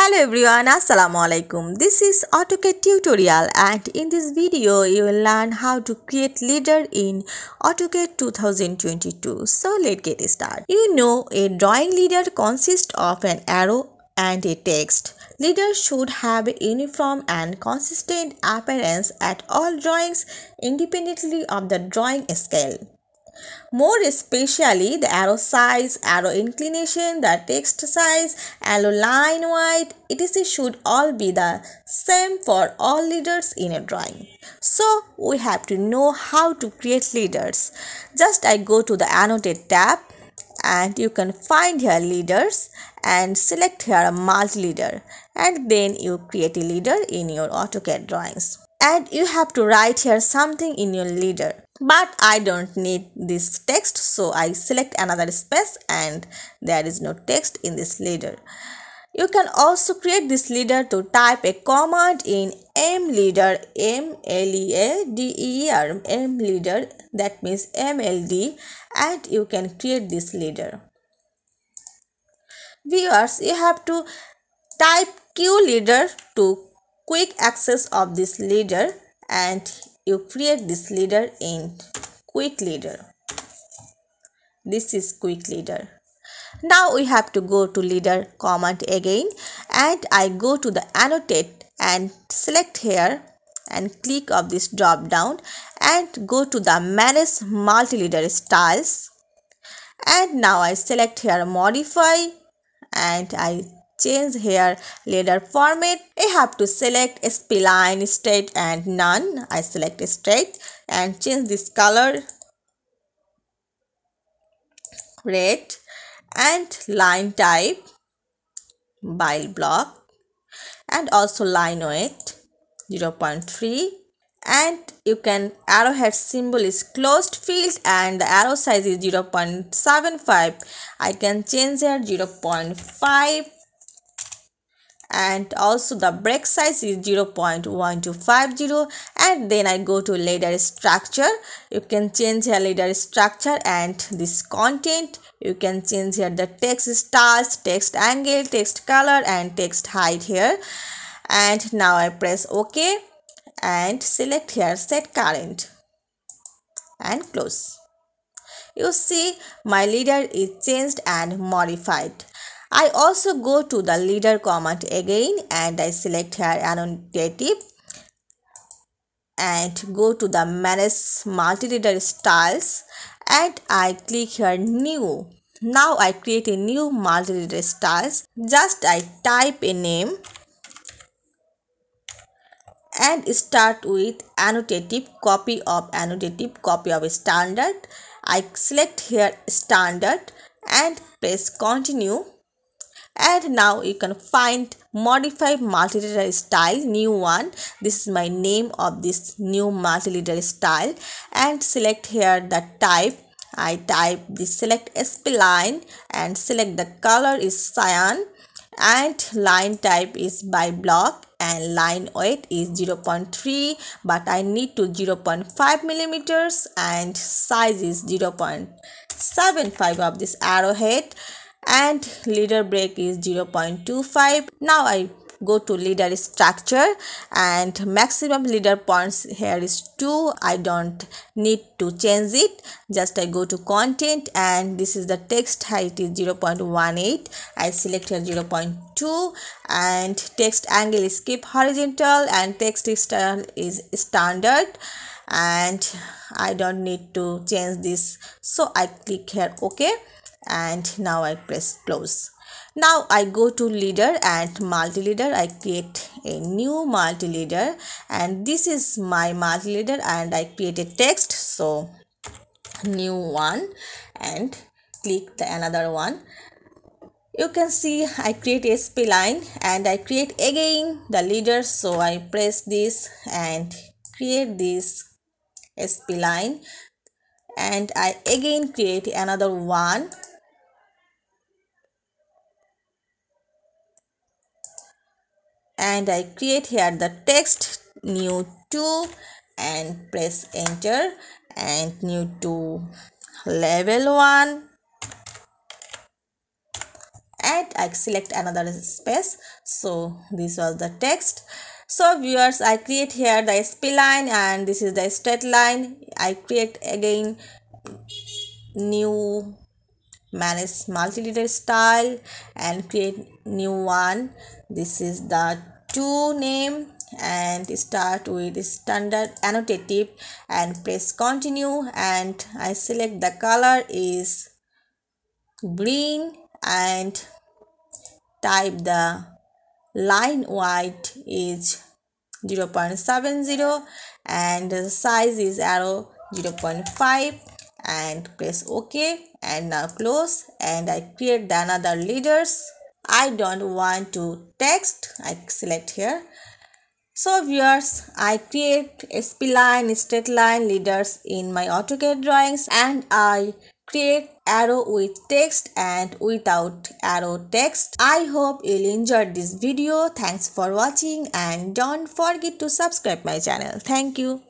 Hello everyone, Assalamu alaikum. This is AutoCAD tutorial and in this video you will learn how to create leader in AutoCAD 2022. So let's get started. You know a drawing leader consists of an arrow and a text. Leader should have a uniform and consistent appearance at all drawings independently of the drawing scale. More especially the arrow size, arrow inclination, the text size, arrow line width, etc. should all be the same for all leaders in a drawing. So we have to know how to create leaders. Just I go to the annotate tab and you can find here leaders and select here a multi-leader and then you create a leader in your AutoCAD drawings. And you have to write here something in your leader but I don't need this text so I select another space and there is no text in this leader. You can also create this leader to type a command in mleader m l e a d e r m leader that means mld and you can create this leader. Viewers you have to type q leader to quick access of this leader and you create this leader in quick leader this is quick leader now we have to go to leader command again and I go to the annotate and select here and click of this drop down and go to the manage multi-leader styles. And now I select here modify and I change here leader format. I have to select spline straight and none. I select straight and change this color. Red. And line type. By block. And also line weight. 0.3 and you can arrowhead symbol is closed filled and the arrow size is 0.75 i can change here 0.5 and also the break size is 0.1250 and then I go to leader structure. You can change here leader structure and this content. You can change here the text styles text angle text color and text height here. And now I press ok and select here set current and close. You see my leader is changed and modified I also go to the leader command again and I select here annotative and go to the manage multi-leader styles and I click here new. Now I create a new multi-leader styles. Just I type a name and start with annotative copy of annotative copy of standard. I select here standard and press continue and now you can find modify multi-leader style new one. This is my name of this new multi-leader style. And select here the type. I type the select spline and select the color is cyan. And line type is by block and line weight is 0.3 but I need to 0.5 millimeters and size is 0.75 of this arrowhead and leader break is 0.25 now i go to leader structure and maximum leader points here is 2 i don't need to change it. Just i go to content and this is the text. Height is 0.18 i select here 0.2 and text angle is keep horizontal and text style is standard. And i don't need to change this. So i click here okay and now I press close. Now I go to leader and multi-leader. I create a new multi-leader and this is my multi-leader and I create a text. So new one and click the another one. You can see I create a spline and I create again the leader. So I press this and create this spline and I again create another one and I create here the text new 2 and press enter and new 2 level 1 and I select another space. So this was the text. So viewers I create here the spline and this is the straight line. I create again new manage multi style and create new one. This is the two name and start with standard annotative and press continue. And I select the color is green and type the line width is 0 0.70 and the size is arrow 0 0.5 and press ok and now close and I create the another leaders I don't want to text I select here so viewers I create spline straight line leaders in my AutoCAD drawings and I create arrow with text and without arrow text. I hope you'll enjoy this video. Thanks for watching and don't forget to subscribe my channel. Thank you.